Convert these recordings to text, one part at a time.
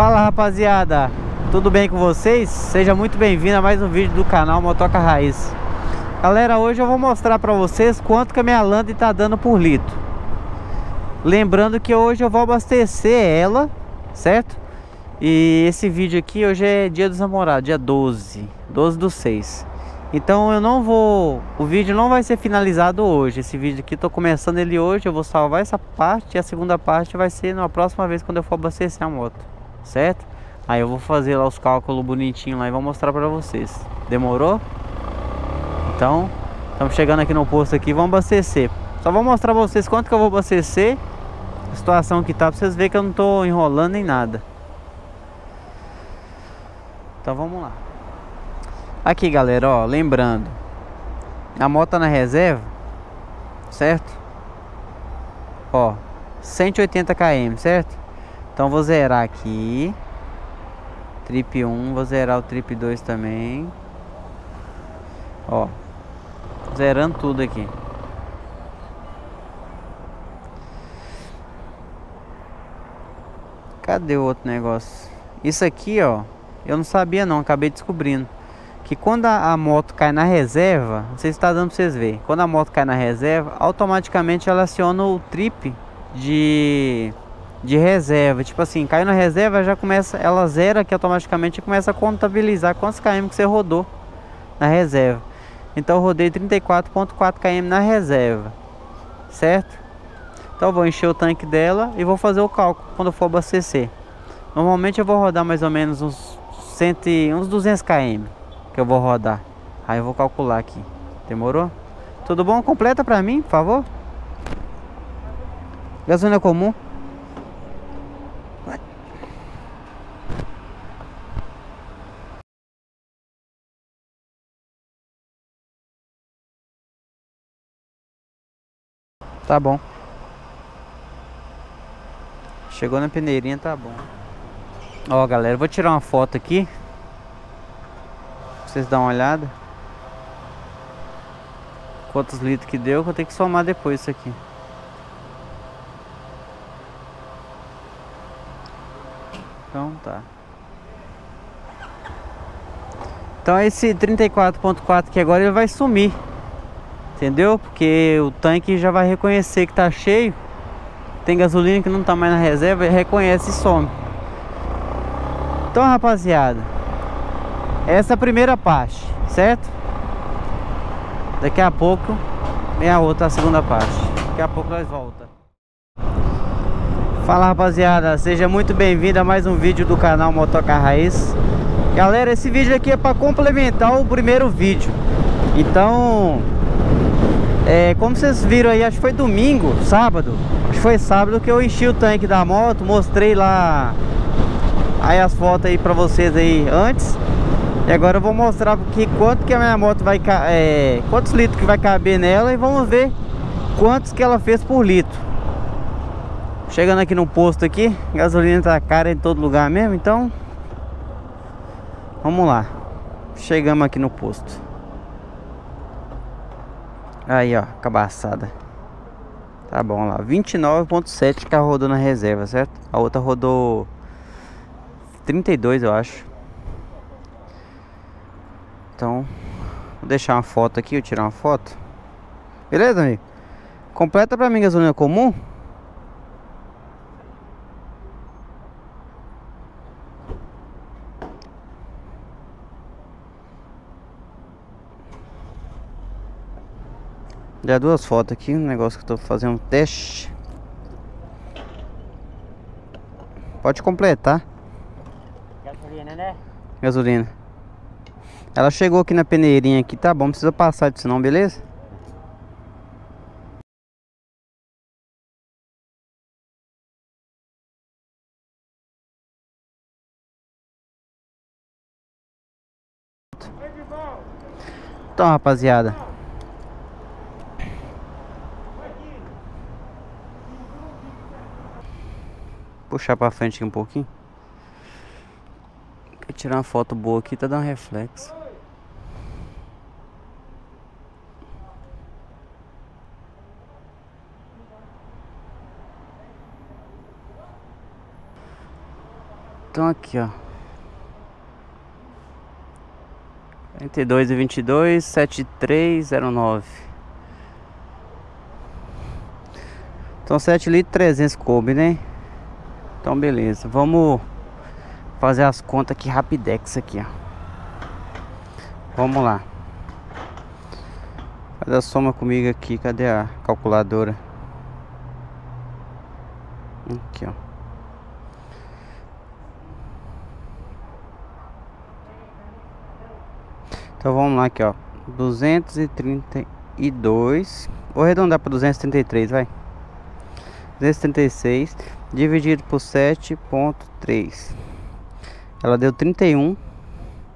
Fala rapaziada, tudo bem com vocês? Seja muito bem-vindo a mais um vídeo do canal Motoca Raiz. Galera, hoje eu vou mostrar pra vocês quanto que a minha Land tá dando por litro. Lembrando que hoje eu vou abastecer ela, certo? E esse vídeo aqui hoje é dia dos namorados, dia 12, 12 do 6 Então eu não vou, o vídeo não vai ser finalizado hoje. Esse vídeo aqui, tô começando ele hoje, eu vou salvar essa parte E a segunda parte vai ser na próxima vez quando eu for abastecer a moto certo? Aí eu vou fazer lá os cálculos bonitinho lá e vou mostrar pra vocês. Demorou? Então, estamos chegando aqui no posto aqui, vamos abastecer. Só vou mostrar pra vocês quanto que eu vou abastecer, a situação que tá, pra vocês verem que eu não tô enrolando nem nada. Então vamos lá. Aqui galera, ó, lembrando, a moto tá na reserva, certo? Ó, 180 km, certo? Então vou zerar aqui. Trip 1, vou zerar o trip 2 também. Ó. Zerando tudo aqui. Cadê o outro negócio? Isso aqui, ó. Eu não sabia não, acabei descobrindo. Que quando a, a moto cai na reserva, não sei se está dando para vocês verem. Quando a moto cai na reserva, automaticamente ela aciona o trip de de reserva. Tipo assim, caiu na reserva, já começa, ela zera que automaticamente começa a contabilizar quantos km que você rodou na reserva. Então eu rodei 34.4 km na reserva, certo? Então vou encher o tanque dela e vou fazer o cálculo quando for abastecer. Normalmente eu vou rodar mais ou menos uns, 100, uns 200 km que eu vou rodar. Aí eu vou calcular aqui. Demorou? Tudo bom? Completa pra mim, por favor. Gasolina comum. Tá bom. Chegou na peneirinha, tá bom. Ó, galera, vou tirar uma foto aqui. Pra vocês darem uma olhada. Quantos litros que deu, vou ter que somar depois isso aqui. Então tá. Então esse 34.4 que agora ele vai sumir. Entendeu? Porque o tanque já vai reconhecer que tá cheio. Tem gasolina que não tá mais na reserva, reconhece e some. Então, rapaziada, essa é a primeira parte, certo? Daqui a pouco vem a outra, a segunda parte. Daqui a pouco nós volta. Fala, rapaziada, seja muito bem-vindo a mais um vídeo do canal Motocar Raiz. Galera, esse vídeo aqui é para complementar o primeiro vídeo. Então, é, como vocês viram aí, acho que foi domingo, sábado. Acho que foi sábado que eu enchi o tanque da moto Mostrei lá Aí as fotos aí pra vocês aí antes. E agora eu vou mostrar que quanto que a minha moto vai é, Quantos litros que vai caber nela E vamos ver quantos que ela fez por litro. Chegando aqui no posto aqui Gasolina tá cara em todo lugar mesmo, então Vamos lá. Chegamos aqui no posto Aí, ó, cabaçada. Tá bom lá. 29.7 que rodou na reserva, certo? A outra rodou 32, eu acho. Então, vou deixar uma foto aqui, eu tirar uma foto. Beleza, amigo? Completa pra mim gasolina comum. Já duas fotos aqui, um negócio que eu tô fazendo um teste. Pode completar. Gasolina, né? Gasolina. Ela chegou aqui na peneirinha aqui, tá bom, precisa passar disso não, beleza? Então, rapaziada, puxar pra frente aqui um pouquinho. Quer tirar uma foto boa aqui, tá dando reflexo. Então aqui, ó. 42 e 22, 7309. Então 7 litros 300 coube, né? Então beleza, vamos fazer as contas aqui rapidex aqui, ó. Vamos lá. Faz a soma comigo aqui, cadê a calculadora? Aqui, ó. Então vamos lá aqui, ó. 232. Vou arredondar para 233, vai. 236 dividido por 7.3. Ela deu 31,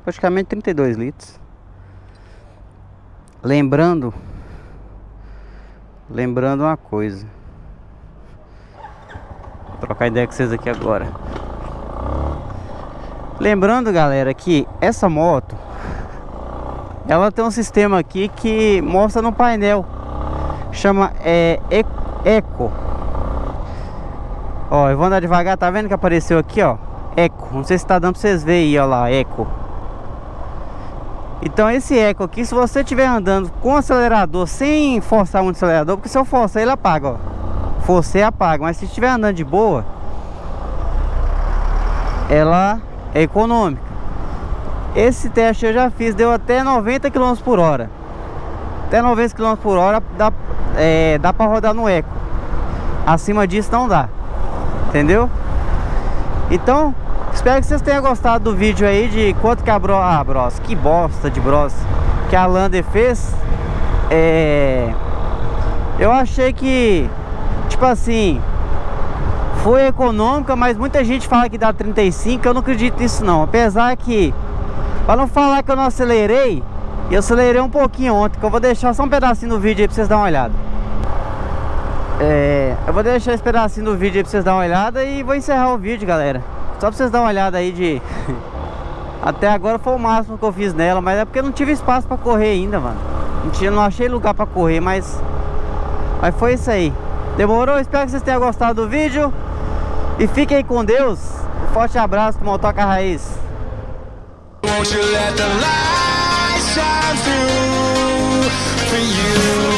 praticamente 32 litros. Lembrando, lembrando uma coisa. Vou trocar ideia com vocês aqui agora. Lembrando, galera, que essa moto ela tem um sistema aqui que mostra no painel. Chama é, Eco. Ó, eu vou andar devagar, tá vendo que apareceu aqui, ó? Eco. Não sei se tá dando pra vocês verem aí, ó lá, Eco. Então esse eco aqui, se você estiver andando com acelerador sem forçar muito o acelerador, porque se eu forçar ele apaga, ó. Forcei apaga, mas se estiver andando de boa, ela é econômica. Esse teste eu já fiz, deu até 90 km por hora. Até 90 km por hora dá, é, dá pra rodar no eco. Acima disso não dá. Entendeu? Então, Espero que vocês tenham gostado do vídeo aí de quanto que a Bros, ah, Bros, que bosta de Bros que a Lander fez. É, eu achei que, tipo assim, foi econômica, mas muita gente fala que dá 35, eu não acredito nisso não. Apesar que, para não falar que eu não acelerei, eu acelerei um pouquinho ontem, que eu vou deixar só um pedacinho do vídeo aí pra vocês darem uma olhada. É, eu vou deixar esse pedacinho do vídeo aí pra vocês darem uma olhada e vou encerrar o vídeo, galera. Só pra vocês darem uma olhada aí de... Até agora foi o máximo que eu fiz nela, mas é porque não tive espaço pra correr ainda, mano. Não, tinha, não achei lugar pra correr, mas... Mas foi isso aí. Demorou? Espero que vocês tenham gostado do vídeo. E fiquem com Deus. Um forte abraço do Motoca Raiz. Won't you let the light shine through for you?